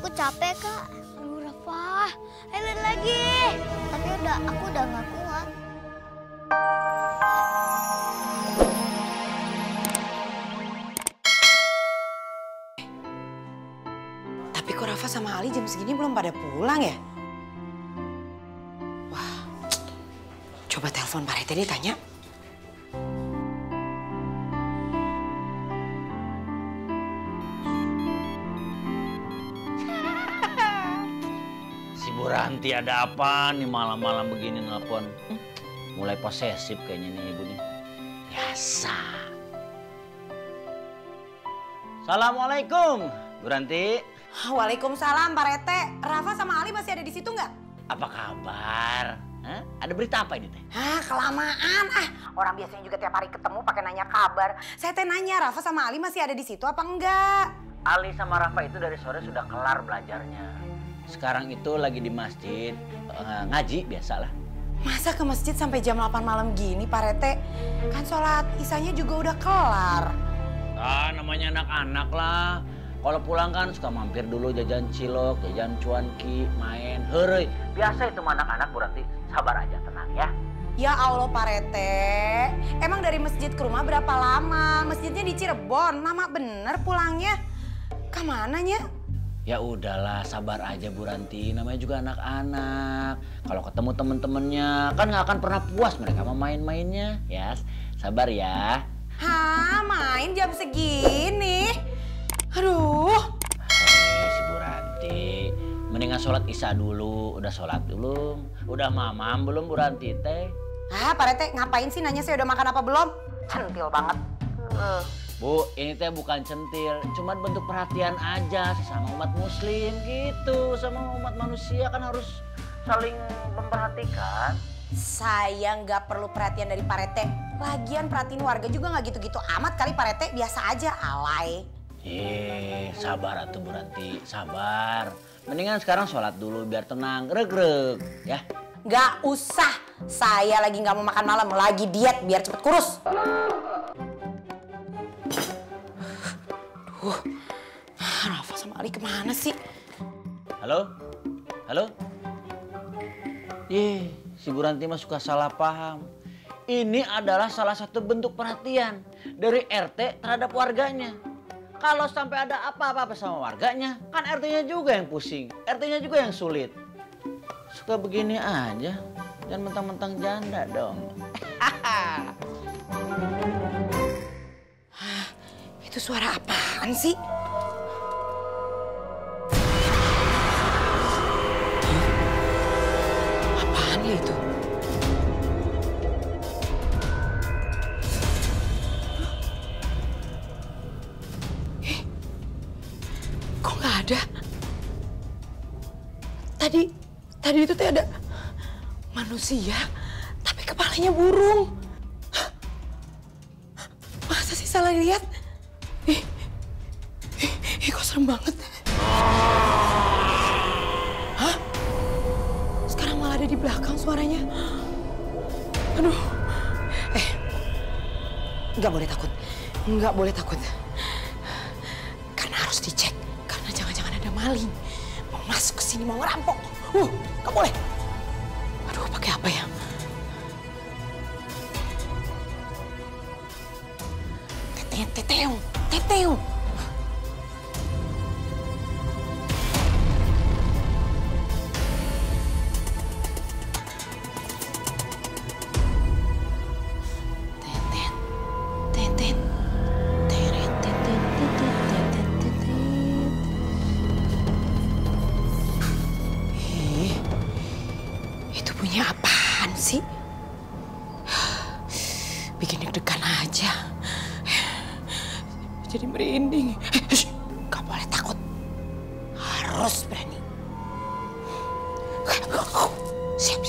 Aku capek, Kak. Aduh, Rafa. Ayo lari lagi. Tapi udah, aku udah nggak kuat. Tapi kok Rafa sama Ali jam segini belum pada pulang ya? Wah, coba telepon Pak Rete deh tanya. Buranti ada apa nih malam-malam begini nelpon? Mulai posesif kayaknya nih ibu nih. Biasa. Assalamualaikum, Buranti. Waalaikumsalam Pak Rete. Rafa sama Ali masih ada di situ nggak? Apa kabar? Hah? Ada berita apa ini teh? Hah, kelamaan ah. Orang biasanya juga tiap hari ketemu pakai nanya kabar. Saya teh nanya Rafa sama Ali masih ada di situ apa enggak? Ali sama Rafa itu dari sore sudah kelar belajarnya. Sekarang itu lagi di masjid eh, ngaji biasalah. Masa ke masjid sampai jam 8 malam gini Pak Rete? Kan sholat isanya juga udah kelar. Ah, namanya anak-anak lah. Kalau pulang kan suka mampir dulu jajan cilok, jajan cuanki, main. Heureuy. Biasa itu mah anak-anak berarti sabar aja, tenang ya. Ya Allah Pak Rete, emang dari masjid ke rumah berapa lama? Masjidnya di Cirebon, lama bener pulangnya. Ke mananya? Ya udahlah, sabar aja Bu Ranti. Namanya juga anak-anak. Kalau ketemu temen-temennya, kan nggak akan pernah puas mereka mau main-mainnya. Ya, sabar ya. Hah, main jam segini? Aduh, Hei, si Bu Ranti. Mendingan sholat isya dulu. Udah sholat dulu. Udah mamam belum Bu Ranti teh? ah Pak Rete ngapain sih nanya saya udah makan apa belum? Centil banget. Eh, Bu, ini teh bukan centil, cuma bentuk perhatian aja sama umat muslim gitu. Sama umat manusia kan harus saling memperhatikan. Saya nggak perlu perhatian dari Pak Rete. Lagian perhatiin warga juga nggak gitu-gitu amat kali Pak Rete, biasa aja alay. Eh, sabar atuh Bu Ranti, sabar. Mendingan sekarang sholat dulu biar tenang, reg-reg, ya. Nggak usah, saya lagi nggak mau makan malam, lagi diet biar cepet kurus. Duh, Rafa sama Ali ke mana sih? Halo? Halo? Ih, si Bu Ranti mah suka salah paham. Ini adalah salah satu bentuk perhatian dari RT terhadap warganya. Kalau sampai ada apa-apa sama warganya, kan RT-nya juga yang pusing, RT-nya juga yang sulit. Suka begini aja, jangan mentang-mentang janda dong. Itu suara apaan sih? Apaan ya itu? Eh, Kok nggak ada? Tadi, tadi itu tuh ada manusia, tapi kepalanya burung. Masa sih salah lihat? Serem banget. Hah? Sekarang malah ada di belakang suaranya. Aduh. Eh, nggak boleh takut. Nggak boleh takut. Karena harus dicek. Karena jangan-jangan ada maling. Mau masuk ke sini, mau ngerampok. Uh, nggak boleh. Aduh, pakai apa ya? Teteh, teteu, punya apaan sih? Bikin deg-degan aja. Jadi merinding. Gak boleh takut. Harus berani. Siap,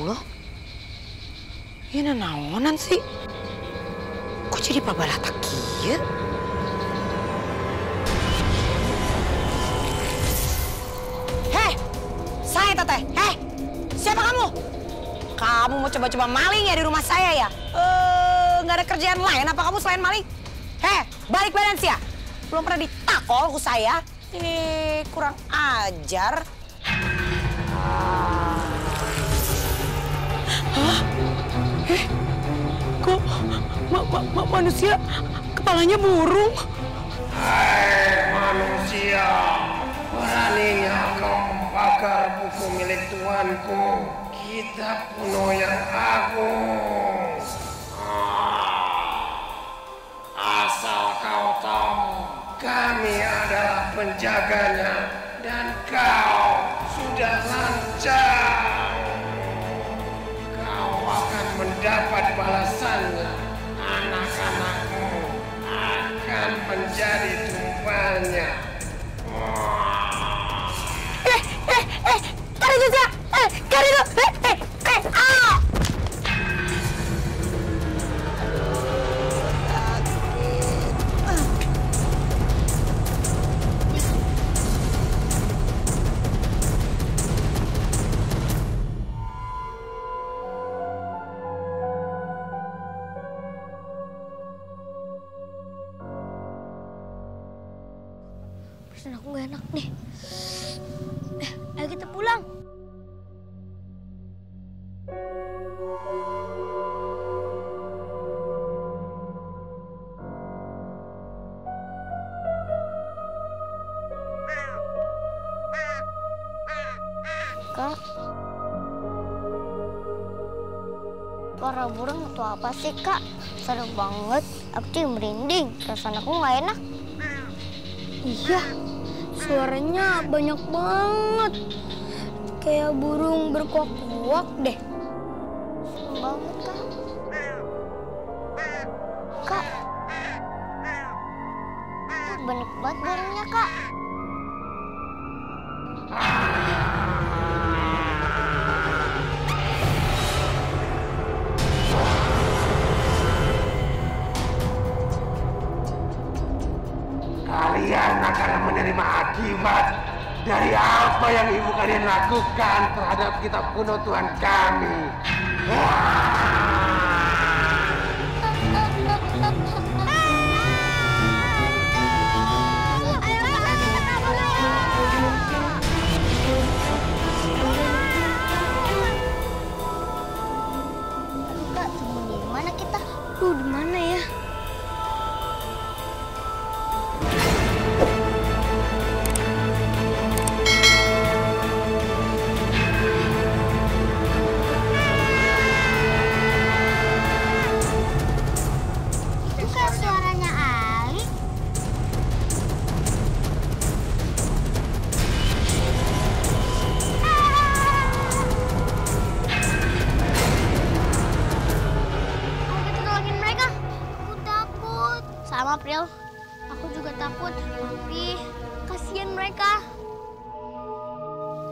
Allah. Ini naonan sih? Kok jadi pabalata kieu? Heh, saya teteh. Heh, siapa kamu? Kamu mau coba-coba maling ya di rumah saya ya? Eh, nggak ada kerjaan lain apa kamu selain maling? Heh, balik badan sih ya. Belum pernah ditakol ke saya. Ini kurang ajar. Hah? Eh, kok ma- ma- ma- manusia kepalanya burung? Hai manusia, beraninya kau membakar buku milik tuanku, kitab kuno yang agung. Ah, Asal kau tahu, kami adalah penjaganya dan kau sudah lancang. Mendapat balasannya. Anak-anakmu akan menjadi tumpalnya. Eh, eh, eh, kari juga, eh, kari eh, kita pulang. Kak. Suara burung itu apa sih, Kak? Seru banget. Aku merinding. Perasaan aku nggak enak. Iya, suaranya banyak banget. Kayak burung berkuak-kuak deh. Banget. Kak. Kak, banyak banget burungnya, Kak. Dari apa yang ibu kalian lakukan terhadap kitab kuno Tuhan kami. Aduh, di mana ya?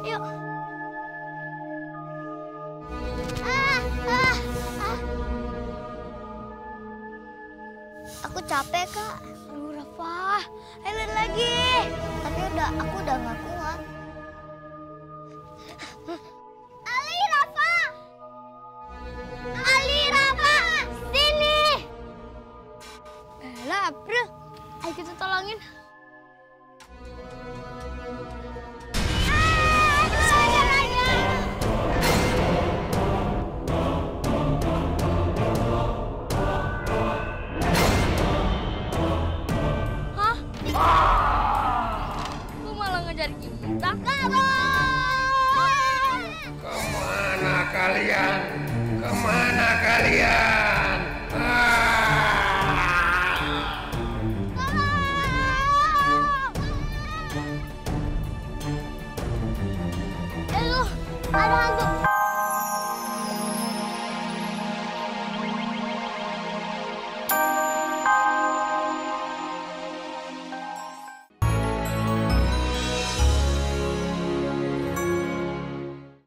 Aku capek, Kak. Aduh, Rafa. Ayo lari lagi. Tapi udah, aku udah gak Eh lu, ada hantu.